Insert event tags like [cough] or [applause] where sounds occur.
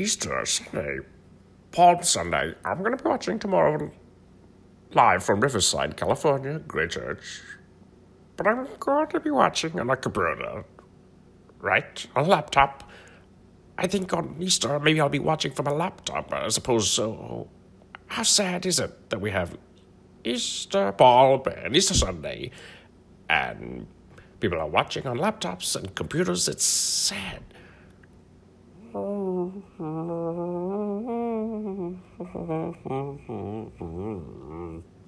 Easter Sunday, Palm Sunday. I'm going to be watching tomorrow live from Riverside, California, Great Church. But I'm going to be watching on a computer, right? A laptop. I think on Easter, maybe I'll be watching from a laptop as opposed to. How sad is it that we have Easter Palm and Easter Sunday and people are watching on laptops and computers? It's sad. Mm-hmm. [laughs]